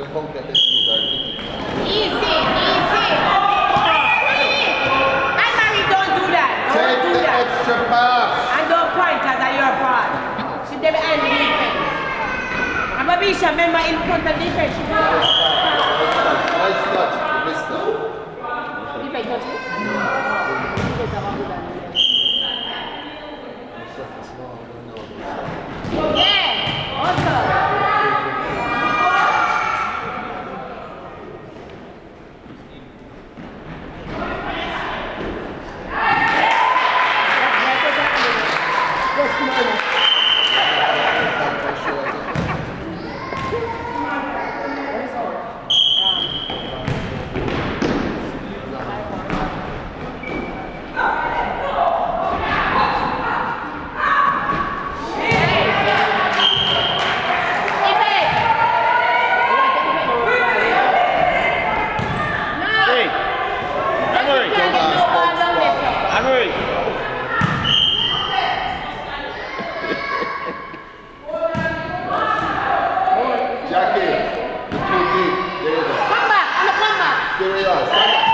per qualquer pesquisa? Easy, easy. My Mary don't do that. Do that. And don't point your. She remember in front of defense. She nice touch. You Hey. Emery. Emery. Jackie, the two. There you go. Come back. I'm a come back. There go.